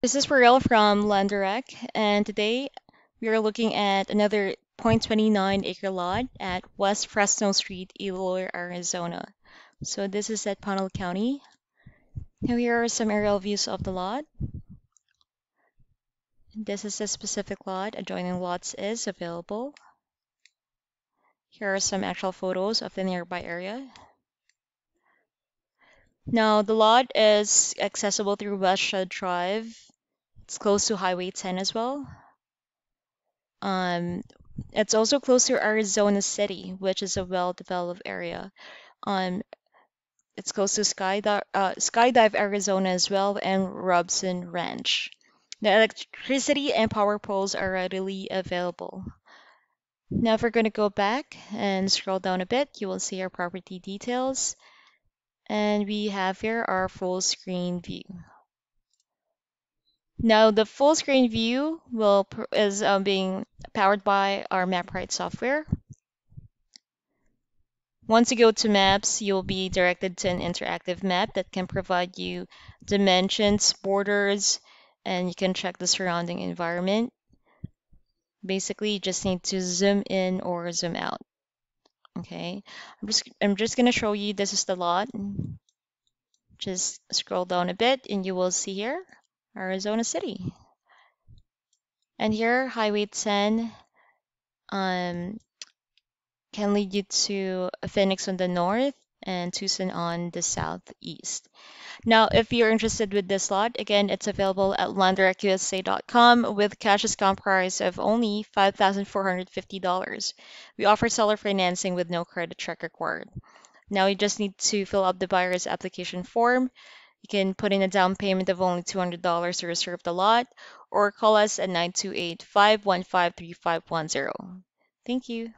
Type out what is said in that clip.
This is Mariel from Land Direct, and today we are looking at another 0.29 acre lot at West Fresno Street, Eloy, Arizona. So this is at Pinal County. Now here are some aerial views of the lot. This is a specific lot. Adjoining lots is available. Here are some actual photos of the nearby area. Now the lot is accessible through West Drive. It's close to Highway 10 as well. Um, it's also close to Arizona City, which is a well-developed area. Um, it's close to Skydive, uh, Skydive, Arizona as well, and Robson Ranch. The electricity and power poles are readily available. Now, if we're going to go back and scroll down a bit, you will see our property details. And we have here our full screen view. Now, the full screen view will is um, being powered by our MapRight software. Once you go to maps, you'll be directed to an interactive map that can provide you dimensions, borders, and you can check the surrounding environment. Basically, you just need to zoom in or zoom out. Okay, I'm just I'm just gonna show you this is the lot. Just scroll down a bit and you will see here Arizona City. And here Highway 10 um, can lead you to Phoenix on the north and Tucson on the southeast. Now, if you're interested with this lot, again, it's available at landdirectusa.com with cash discount price of only $5,450. We offer seller financing with no credit check required. Now you just need to fill out the buyer's application form. You can put in a down payment of only $200 to reserve the lot or call us at 928 515 3510. Thank you.